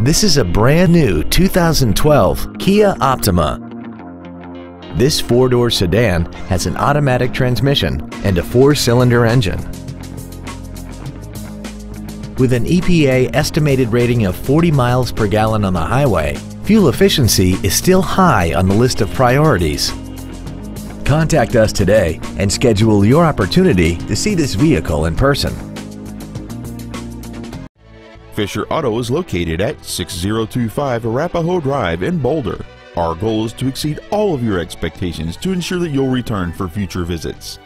This is a brand new 2012 Kia Optima. This four-door sedan has an automatic transmission and a four-cylinder engine. With an EPA estimated rating of 40 miles per gallon on the highway, fuel efficiency is still high on the list of priorities. Contact us today and schedule your opportunity to see this vehicle in person. Fisher Auto is located at 6025 Arapahoe Drive in Boulder. Our goal is to exceed all of your expectations to ensure that you'll return for future visits.